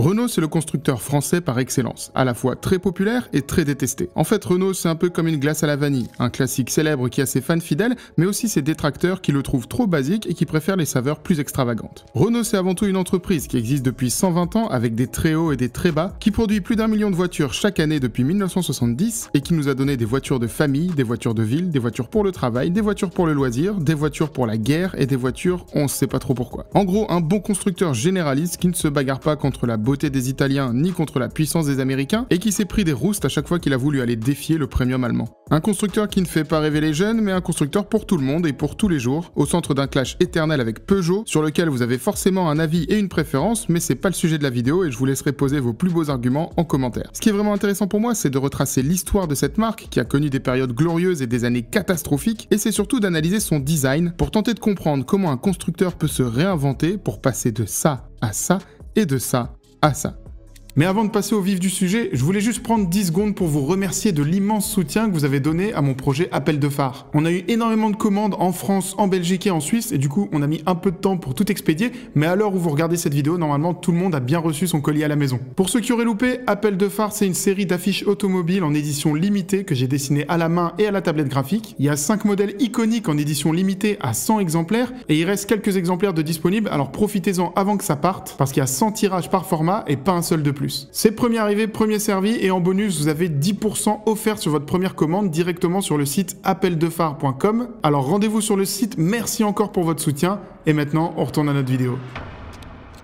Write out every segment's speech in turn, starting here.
Renault, c'est le constructeur français par excellence, à la fois très populaire et très détesté. En fait, Renault, c'est un peu comme une glace à la vanille, un classique célèbre qui a ses fans fidèles, mais aussi ses détracteurs qui le trouvent trop basique et qui préfèrent les saveurs plus extravagantes. Renault, c'est avant tout une entreprise qui existe depuis 120 ans avec des très hauts et des très bas, qui produit plus d'un million de voitures chaque année depuis 1970 et qui nous a donné des voitures de famille, des voitures de ville, des voitures pour le travail, des voitures pour le loisir, des voitures pour la guerre et des voitures on sait pas trop pourquoi. En gros, un bon constructeur généraliste qui ne se bagarre pas contre la des Italiens ni contre la puissance des Américains et qui s'est pris des roustes à chaque fois qu'il a voulu aller défier le premium allemand. Un constructeur qui ne fait pas rêver les jeunes, mais un constructeur pour tout le monde et pour tous les jours, au centre d'un clash éternel avec Peugeot, sur lequel vous avez forcément un avis et une préférence, mais c'est pas le sujet de la vidéo et je vous laisserai poser vos plus beaux arguments en commentaire. Ce qui est vraiment intéressant pour moi, c'est de retracer l'histoire de cette marque qui a connu des périodes glorieuses et des années catastrophiques, et c'est surtout d'analyser son design pour tenter de comprendre comment un constructeur peut se réinventer pour passer de ça à ça et de ça à ça. Mais avant de passer au vif du sujet, je voulais juste prendre 10 secondes pour vous remercier de l'immense soutien que vous avez donné à mon projet Appel de phare. On a eu énormément de commandes en France, en Belgique et en Suisse, et du coup, on a mis un peu de temps pour tout expédier, mais à l'heure où vous regardez cette vidéo, normalement, tout le monde a bien reçu son colis à la maison. Pour ceux qui auraient loupé, Appel de phare, c'est une série d'affiches automobiles en édition limitée que j'ai dessinées à la main et à la tablette graphique. Il y a 5 modèles iconiques en édition limitée à 100 exemplaires, et il reste quelques exemplaires de disponibles, alors profitez-en avant que ça parte, parce qu'il y a 100 tirages par format et pas un seul de plus. C'est premier arrivé, premier servi et en bonus, vous avez 10% offert sur votre première commande directement sur le site appeldefar.com. Alors rendez-vous sur le site, merci encore pour votre soutien et maintenant on retourne à notre vidéo.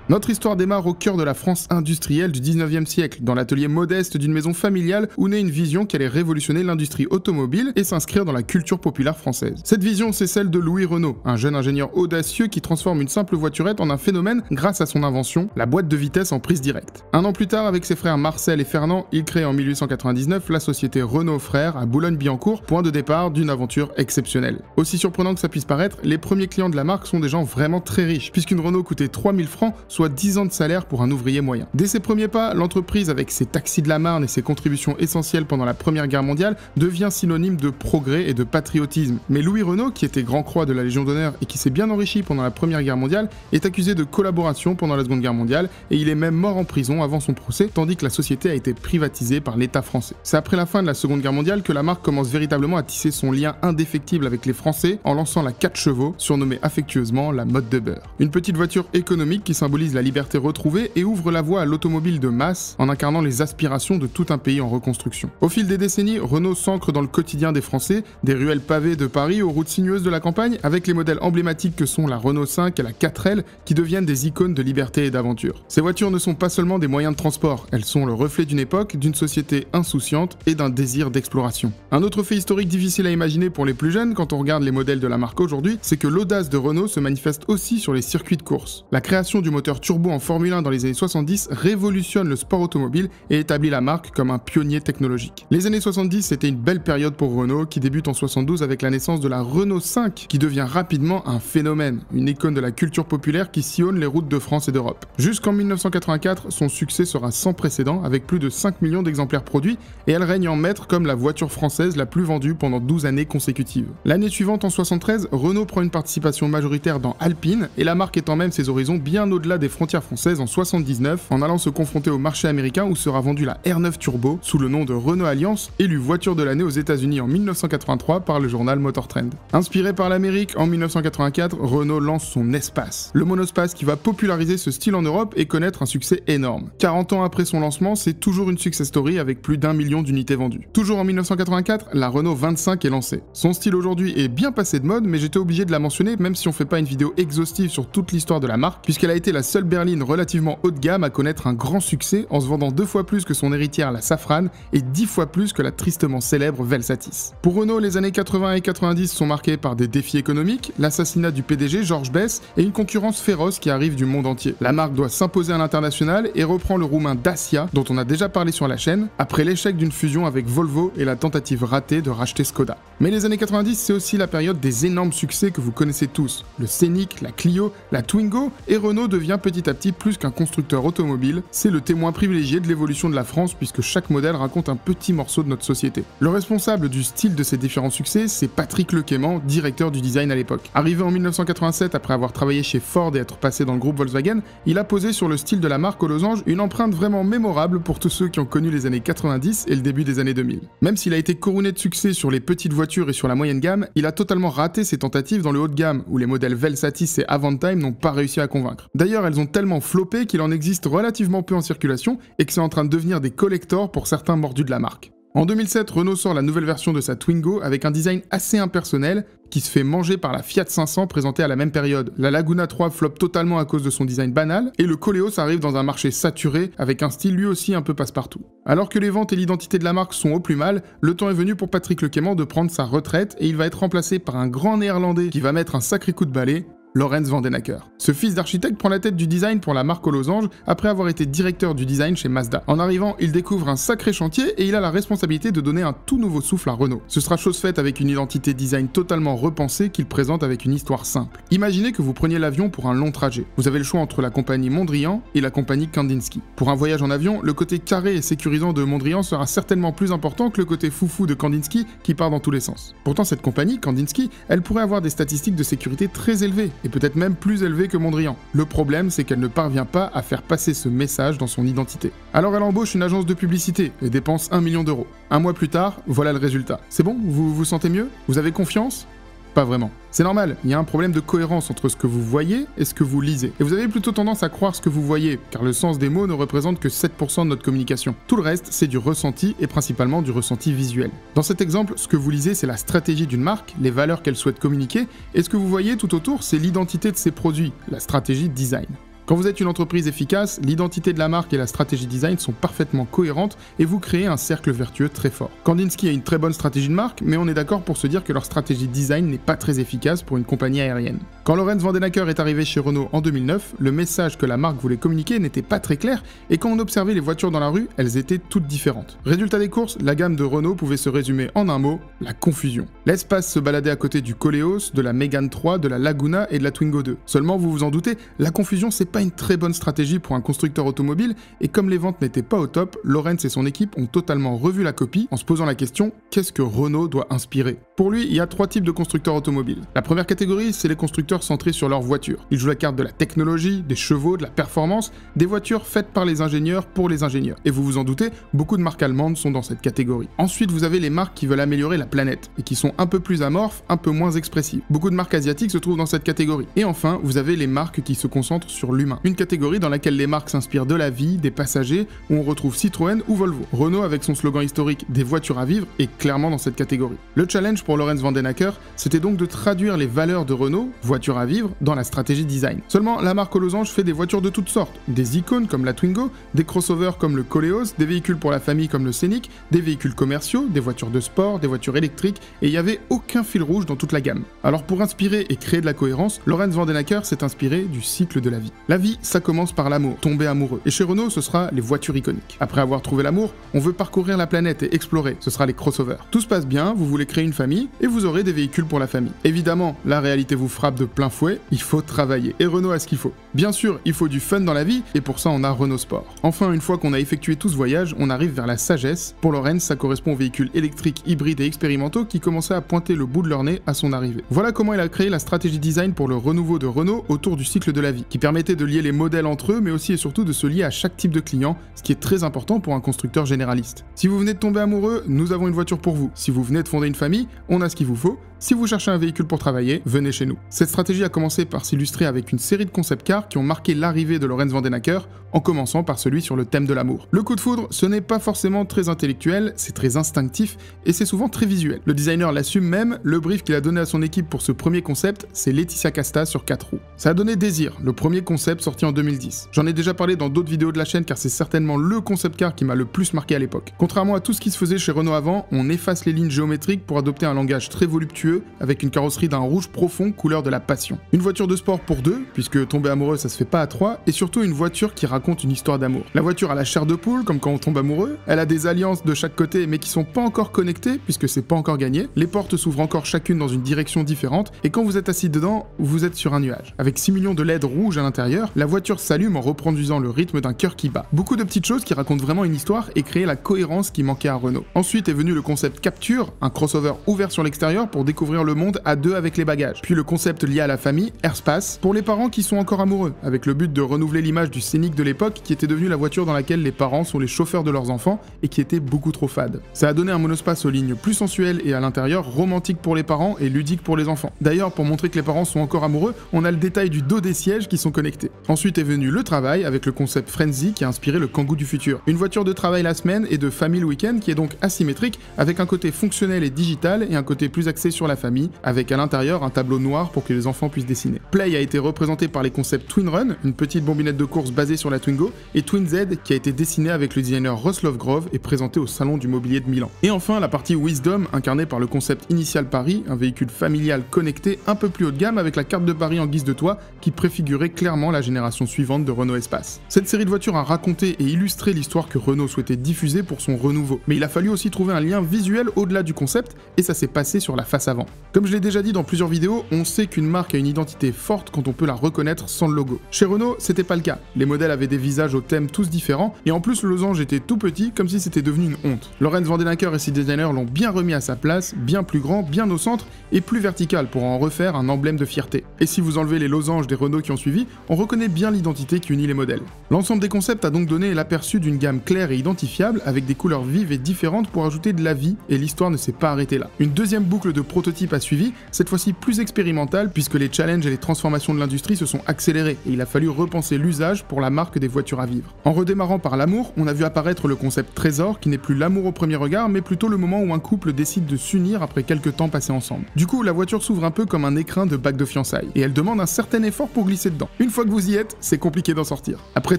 Notre histoire démarre au cœur de la France industrielle du 19e siècle, dans l'atelier modeste d'une maison familiale où naît une vision qui allait révolutionner l'industrie automobile et s'inscrire dans la culture populaire française. Cette vision, c'est celle de Louis Renault, un jeune ingénieur audacieux qui transforme une simple voiturette en un phénomène grâce à son invention, la boîte de vitesse en prise directe. Un an plus tard, avec ses frères Marcel et Fernand, il crée en 1899 la société Renault Frères à Boulogne-Billancourt, point de départ d'une aventure exceptionnelle. Aussi surprenant que ça puisse paraître, les premiers clients de la marque sont des gens vraiment très riches, puisqu'une Renault coûtait 3000 francs, soit 10 ans de salaire pour un ouvrier moyen. Dès ses premiers pas, l'entreprise, avec ses taxis de la Marne et ses contributions essentielles pendant la Première Guerre mondiale, devient synonyme de progrès et de patriotisme. Mais Louis Renault, qui était grand croix de la Légion d'honneur et qui s'est bien enrichi pendant la Première Guerre mondiale, est accusé de collaboration pendant la Seconde Guerre mondiale et il est même mort en prison avant son procès, tandis que la société a été privatisée par l'État français. C'est après la fin de la Seconde Guerre mondiale que la marque commence véritablement à tisser son lien indéfectible avec les Français en lançant la 4 chevaux, surnommée affectueusement la mode de beurre. Une petite voiture économique qui symbolise la liberté retrouvée et ouvre la voie à l'automobile de masse en incarnant les aspirations de tout un pays en reconstruction. Au fil des décennies, Renault s'ancre dans le quotidien des Français, des ruelles pavées de Paris aux routes sinueuses de la campagne, avec les modèles emblématiques que sont la Renault 5 et la 4L qui deviennent des icônes de liberté et d'aventure. Ces voitures ne sont pas seulement des moyens de transport, elles sont le reflet d'une époque, d'une société insouciante et d'un désir d'exploration. Un autre fait historique difficile à imaginer pour les plus jeunes quand on regarde les modèles de la marque aujourd'hui, c'est que l'audace de Renault se manifeste aussi sur les circuits de course. La création du moteur turbo en Formule 1 dans les années 70 révolutionne le sport automobile et établit la marque comme un pionnier technologique. Les années 70, c'était une belle période pour Renault qui débute en 72 avec la naissance de la Renault 5 qui devient rapidement un phénomène, une icône de la culture populaire qui sillonne les routes de France et d'Europe. Jusqu'en 1984, son succès sera sans précédent avec plus de 5 millions d'exemplaires produits et elle règne en maître comme la voiture française la plus vendue pendant 12 années consécutives. L'année suivante, en 73, Renault prend une participation majoritaire dans Alpine et la marque étend même ses horizons bien au-delà des frontières françaises en 79 en allant se confronter au marché américain où sera vendue la R9 Turbo sous le nom de Renault Alliance, élue voiture de l'année aux États-Unis en 1983 par le journal Motor Trend. Inspiré par l'Amérique, en 1984, Renault lance son Espace, le monospace qui va populariser ce style en Europe et connaître un succès énorme. 40 ans après son lancement, c'est toujours une success story avec plus d'un million d'unités vendues. Toujours en 1984, la Renault 25 est lancée. Son style aujourd'hui est bien passé de mode, mais j'étais obligé de la mentionner même si on fait pas une vidéo exhaustive sur toute l'histoire de la marque, puisqu'elle a été la seule berline relativement haut de gamme à connaître un grand succès en se vendant deux fois plus que son héritière la Safran et dix fois plus que la tristement célèbre Velsatis. Pour Renault, les années 80 et 90 sont marquées par des défis économiques, l'assassinat du PDG Georges Bess et une concurrence féroce qui arrive du monde entier. La marque doit s'imposer à l'international et reprend le roumain Dacia, dont on a déjà parlé sur la chaîne, après l'échec d'une fusion avec Volvo et la tentative ratée de racheter Skoda. Mais les années 90, c'est aussi la période des énormes succès que vous connaissez tous. Le Scénic, la Clio, la Twingo, et Renault devient petit à petit plus qu'un constructeur automobile, c'est le témoin privilégié de l'évolution de la France puisque chaque modèle raconte un petit morceau de notre société. Le responsable du style de ces différents succès, c'est Patrick Lequément, directeur du design à l'époque. Arrivé en 1987 après avoir travaillé chez Ford et être passé dans le groupe Volkswagen, il a posé sur le style de la marque aux losanges une empreinte vraiment mémorable pour tous ceux qui ont connu les années 90 et le début des années 2000. Même s'il a été couronné de succès sur les petites voitures et sur la moyenne gamme, il a totalement raté ses tentatives dans le haut de gamme, où les modèles Velsatis et Avantime n'ont pas réussi à convaincre. D'ailleurs, elles ont tellement floppé qu'il en existe relativement peu en circulation et que c'est en train de devenir des collectors pour certains mordus de la marque. En 2007, Renault sort la nouvelle version de sa Twingo avec un design assez impersonnel qui se fait manger par la Fiat 500 présentée à la même période. La Laguna 3 floppe totalement à cause de son design banal et le Coleos arrive dans un marché saturé avec un style lui aussi un peu passe-partout. Alors que les ventes et l'identité de la marque sont au plus mal, le temps est venu pour Patrick Lequément de prendre sa retraite et il va être remplacé par un grand néerlandais qui va mettre un sacré coup de balai, Lorenz Vandenacker. Ce fils d'architecte prend la tête du design pour la marque aux losanges après avoir été directeur du design chez Mazda. En arrivant, il découvre un sacré chantier et il a la responsabilité de donner un tout nouveau souffle à Renault. Ce sera chose faite avec une identité design totalement repensée qu'il présente avec une histoire simple. Imaginez que vous preniez l'avion pour un long trajet. Vous avez le choix entre la compagnie Mondrian et la compagnie Kandinsky. Pour un voyage en avion, le côté carré et sécurisant de Mondrian sera certainement plus important que le côté foufou de Kandinsky qui part dans tous les sens. Pourtant, cette compagnie, Kandinsky, elle pourrait avoir des statistiques de sécurité très élevées et peut-être même plus élevée que Mondrian. Le problème, c'est qu'elle ne parvient pas à faire passer ce message dans son identité. Alors elle embauche une agence de publicité et dépense 1 million d'euros. Un mois plus tard, voilà le résultat. C'est bon? Vous vous sentez mieux? Vous avez confiance? Pas vraiment. C'est normal, il y a un problème de cohérence entre ce que vous voyez et ce que vous lisez. Et vous avez plutôt tendance à croire ce que vous voyez, car le sens des mots ne représente que 7% de notre communication. Tout le reste, c'est du ressenti et principalement du ressenti visuel. Dans cet exemple, ce que vous lisez, c'est la stratégie d'une marque, les valeurs qu'elle souhaite communiquer, et ce que vous voyez tout autour, c'est l'identité de ses produits, la stratégie design. Quand vous êtes une entreprise efficace, l'identité de la marque et la stratégie design sont parfaitement cohérentes et vous créez un cercle vertueux très fort. Kandinsky a une très bonne stratégie de marque, mais on est d'accord pour se dire que leur stratégie design n'est pas très efficace pour une compagnie aérienne. Quand Lorenz Vandenacker est arrivé chez Renault en 2009, le message que la marque voulait communiquer n'était pas très clair et quand on observait les voitures dans la rue, elles étaient toutes différentes. Résultat des courses, la gamme de Renault pouvait se résumer en un mot, la confusion. L'espace se baladait à côté du Coleos, de la Megane 3, de la Laguna et de la Twingo 2. Seulement, vous vous en doutez, la confusion c'est une très bonne stratégie pour un constructeur automobile, et comme les ventes n'étaient pas au top, Lorenz et son équipe ont totalement revu la copie en se posant la question qu'est-ce que Renault doit inspirer? Pour lui, il y a trois types de constructeurs automobiles. La première catégorie, c'est les constructeurs centrés sur leur voiture. Ils jouent la carte de la technologie, des chevaux, de la performance, des voitures faites par les ingénieurs pour les ingénieurs. Et vous vous en doutez, beaucoup de marques allemandes sont dans cette catégorie. Ensuite, vous avez les marques qui veulent améliorer la planète et qui sont un peu plus amorphes, un peu moins expressives. Beaucoup de marques asiatiques se trouvent dans cette catégorie. Et enfin, vous avez les marques qui se concentrent sur l'humain catégorie dans laquelle les marques s'inspirent de la vie, des passagers, où on retrouve Citroën ou Volvo. Renault, avec son slogan historique des voitures à vivre, est clairement dans cette catégorie. Le challenge pour Lorenz Vandenacker, c'était donc de traduire les valeurs de Renault, voiture à vivre, dans la stratégie design. Seulement, la marque aux fait des voitures de toutes sortes, des icônes comme la Twingo, des crossovers comme le Coleos, des véhicules pour la famille comme le Scénic, des véhicules commerciaux, des voitures de sport, des voitures électriques, et il n'y avait aucun fil rouge dans toute la gamme. Alors pour inspirer et créer de la cohérence, Lorenz Vandenacker s'est inspiré du cycle de la vie. Vie, ça commence par l'amour, tomber amoureux. Et chez Renault, ce sera les voitures iconiques. Après avoir trouvé l'amour, on veut parcourir la planète et explorer. Ce sera les crossovers. Tout se passe bien, vous voulez créer une famille et vous aurez des véhicules pour la famille. Évidemment, la réalité vous frappe de plein fouet, il faut travailler. Et Renault a ce qu'il faut. Bien sûr, il faut du fun dans la vie et pour ça, on a Renault Sport. Enfin, une fois qu'on a effectué tout ce voyage, on arrive vers la sagesse. Pour Lorenz, ça correspond aux véhicules électriques, hybrides et expérimentaux qui commençaient à pointer le bout de leur nez à son arrivée. Voilà comment il a créé la stratégie design pour le renouveau de Renault autour du cycle de la vie, qui permettait de lier les modèles entre eux, mais aussi et surtout de se lier à chaque type de client, ce qui est très important pour un constructeur généraliste. Si vous venez de tomber amoureux, nous avons une voiture pour vous. Si vous venez de fonder une famille, on a ce qu'il vous faut. Si vous cherchez un véhicule pour travailler, venez chez nous. Cette stratégie a commencé par s'illustrer avec une série de concept cars qui ont marqué l'arrivée de Lorenz Vandenacker, en commençant par celui sur le thème de l'amour. Le coup de foudre, ce n'est pas forcément très intellectuel, c'est très instinctif et c'est souvent très visuel. Le designer l'assume même, le brief qu'il a donné à son équipe pour ce premier concept, c'est Laetitia Casta sur 4 roues. Ça a donné Désir, le premier concept sorti en 2010. J'en ai déjà parlé dans d'autres vidéos de la chaîne car c'est certainement le concept car qui m'a le plus marqué à l'époque. Contrairement à tout ce qui se faisait chez Renault avant, on efface les lignes géométriques pour adopter un langage très voluptueux avec une carrosserie d'un rouge profond couleur de la passion. Une voiture de sport pour deux, puisque tomber amoureux ça se fait pas à trois, et surtout une voiture qui raconte une histoire d'amour. La voiture a la chair de poule, comme quand on tombe amoureux, elle a des alliances de chaque côté mais qui sont pas encore connectées, puisque c'est pas encore gagné, les portes s'ouvrent encore chacune dans une direction différente, et quand vous êtes assis dedans, vous êtes sur un nuage. Avec 6 millions de LED rouges à l'intérieur, la voiture s'allume en reproduisant le rythme d'un cœur qui bat. Beaucoup de petites choses qui racontent vraiment une histoire et créent la cohérence qui manquait à Renault. Ensuite est venu le concept Capture, un crossover ouvert sur l'extérieur pour découvrir le monde à deux avec les bagages. Puis le concept lié à la famille, Airspace, pour les parents qui sont encore amoureux, avec le but de renouveler l'image du scénic de l'époque qui était devenu la voiture dans laquelle les parents sont les chauffeurs de leurs enfants et qui était beaucoup trop fade. Ça a donné un monospace aux lignes plus sensuelles et à l'intérieur romantique pour les parents et ludique pour les enfants. D'ailleurs, pour montrer que les parents sont encore amoureux, on a le détail du dos des sièges qui sont connectés. Ensuite est venu le travail avec le concept Frenzy qui a inspiré le Kangoo du futur. Une voiture de travail la semaine et de famille le week-end qui est donc asymétrique avec un côté fonctionnel et digital et un côté plus axé sur la famille avec à l'intérieur un tableau noir pour que les enfants puissent dessiner. Play a été représenté par les concepts Twin Run, une petite bombinette de course basée sur la Twingo, et Twin Z qui a été dessiné avec le designer Ross Grove et présenté au salon du mobilier de Milan. Et enfin la partie Wisdom incarnée par le concept Initial Paris, un véhicule familial connecté un peu plus haut de gamme avec la carte de Paris en guise de toit qui préfigurait clairement la génération suivante de Renault Espace. Cette série de voitures a raconté et illustré l'histoire que Renault souhaitait diffuser pour son renouveau, mais il a fallu aussi trouver un lien visuel au-delà du concept et ça s'est passé sur la face avant. Comme je l'ai déjà dit dans plusieurs vidéos, on sait qu'une marque a une identité forte quand on peut la reconnaître sans le logo. Chez Renault, c'était pas le cas. Les modèles avaient des visages aux thèmes tous différents et en plus le losange était tout petit comme si c'était devenu une honte. Lorenz Vandenacker et ses designers l'ont bien remis à sa place, bien plus grand, bien au centre et plus vertical pour en refaire un emblème de fierté. Et si vous enlevez les losanges des Renault qui ont suivi, on reconnaît bien l'identité qui unit les modèles. L'ensemble des concepts a donc donné l'aperçu d'une gamme claire et identifiable avec des couleurs vives et différentes pour ajouter de la vie et l'histoire ne s'est pas arrêtée là. Une deuxième boucle de prototypes a suivi, cette fois-ci plus expérimentale puisque les challenges et les transformations de l'industrie se sont accélérés et il a fallu repenser l'usage pour la marque des voitures à vivre. En redémarrant par l'amour, on a vu apparaître le concept trésor qui n'est plus l'amour au premier regard mais plutôt le moment où un couple décide de s'unir après quelques temps passés ensemble. Du coup, la voiture s'ouvre un peu comme un écrin de bac de fiançailles et elle demande un certain effort pour glisser dedans. Une fois que vous y êtes, c'est compliqué d'en sortir. Après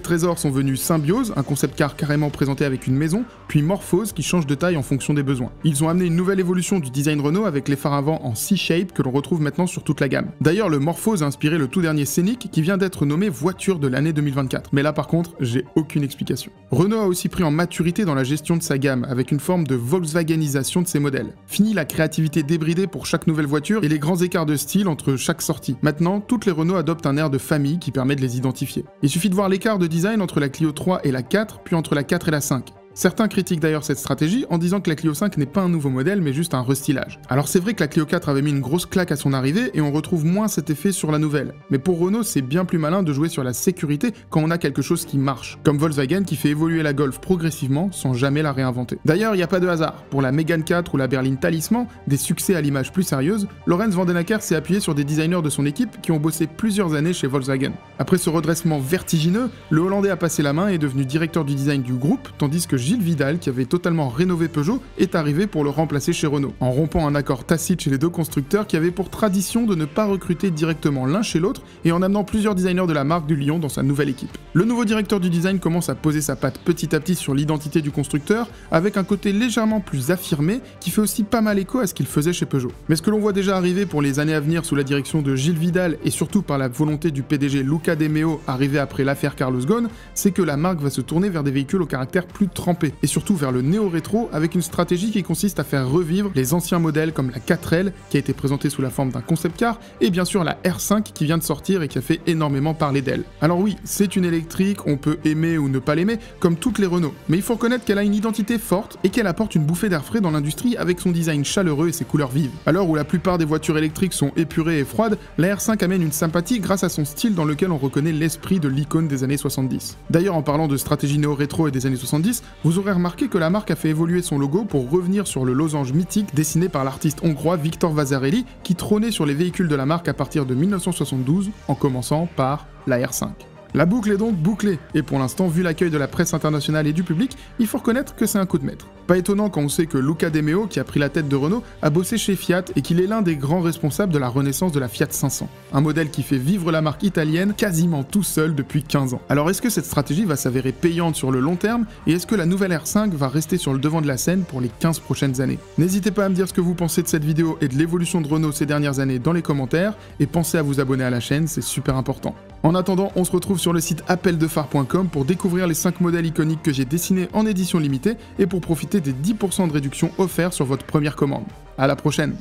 Trésor sont venus Symbiose, un concept car carrément présenté avec une maison, puis Morphose qui change de taille en fonction des besoins. Ils ont amené une nouvelle évolution du design Renault avec les phares en C-shape que l'on retrouve maintenant sur toute la gamme. D'ailleurs, le Morphose a inspiré le tout dernier Scénic qui vient d'être nommé voiture de l'année 2024. Mais là par contre, j'ai aucune explication. Renault a aussi pris en maturité dans la gestion de sa gamme avec une forme de Volkswagenisation de ses modèles. Fini la créativité débridée pour chaque nouvelle voiture et les grands écarts de style entre chaque sortie. Maintenant, toutes les Renault adoptent un air de famille qui permet de les identifier. Il suffit de voir l'écart de design entre la Clio 3 et la 4, puis entre la 4 et la 5. Certains critiquent d'ailleurs cette stratégie en disant que la Clio 5 n'est pas un nouveau modèle mais juste un restylage. Alors c'est vrai que la Clio 4 avait mis une grosse claque à son arrivée et on retrouve moins cet effet sur la nouvelle. Mais pour Renault, c'est bien plus malin de jouer sur la sécurité quand on a quelque chose qui marche, comme Volkswagen qui fait évoluer la Golf progressivement sans jamais la réinventer. D'ailleurs, il n'y a pas de hasard. Pour la Megane 4 ou la berline Talisman, des succès à l'image plus sérieuse, Lorenz Vandenacker s'est appuyé sur des designers de son équipe qui ont bossé plusieurs années chez Volkswagen. Après ce redressement vertigineux, le Hollandais a passé la main et est devenu directeur du design du groupe, tandis que Gilles Vidal, qui avait totalement rénové Peugeot, est arrivé pour le remplacer chez Renault, en rompant un accord tacite chez les deux constructeurs qui avait pour tradition de ne pas recruter directement l'un chez l'autre et en amenant plusieurs designers de la marque du Lyon dans sa nouvelle équipe. Le nouveau directeur du design commence à poser sa patte petit à petit sur l'identité du constructeur, avec un côté légèrement plus affirmé qui fait aussi pas mal écho à ce qu'il faisait chez Peugeot. Mais ce que l'on voit déjà arriver pour les années à venir sous la direction de Gilles Vidal et surtout par la volonté du PDG Luca De Meo arrivé après l'affaire Carlos Ghosn, c'est que la marque va se tourner vers des véhicules au caractère plus trempé et surtout vers le néo-rétro avec une stratégie qui consiste à faire revivre les anciens modèles comme la 4L qui a été présentée sous la forme d'un concept car et bien sûr la R5 qui vient de sortir et qui a fait énormément parler d'elle. Alors oui, c'est une électrique, on peut aimer ou ne pas l'aimer comme toutes les Renault, mais il faut reconnaître qu'elle a une identité forte et qu'elle apporte une bouffée d'air frais dans l'industrie avec son design chaleureux et ses couleurs vives. L'heure où la plupart des voitures électriques sont épurées et froides, la R5 amène une sympathie grâce à son style dans lequel on reconnaît l'esprit de l'icône des années 70. D'ailleurs, en parlant de stratégie néo-rétro et des années 70, vous aurez remarqué que la marque a fait évoluer son logo pour revenir sur le losange mythique dessiné par l'artiste hongrois Victor Vasarely qui trônait sur les véhicules de la marque à partir de 1972, en commençant par la R5. La boucle est donc bouclée, et pour l'instant, vu l'accueil de la presse internationale et du public, il faut reconnaître que c'est un coup de maître. Pas étonnant quand on sait que Luca De Meo, qui a pris la tête de Renault, a bossé chez Fiat et qu'il est l'un des grands responsables de la renaissance de la Fiat 500. Un modèle qui fait vivre la marque italienne quasiment tout seul depuis 15 ans. Alors est-ce que cette stratégie va s'avérer payante sur le long terme, et est-ce que la nouvelle R5 va rester sur le devant de la scène pour les 15 prochaines années? N'hésitez pas à me dire ce que vous pensez de cette vidéo et de l'évolution de Renault ces dernières années dans les commentaires, et pensez à vous abonner à la chaîne, c'est super important. En attendant, on se retrouve sur le site appeldephare.com pour découvrir les 5 modèles iconiques que j'ai dessinés en édition limitée et pour des 10% de réduction offerts sur votre première commande. À la prochaine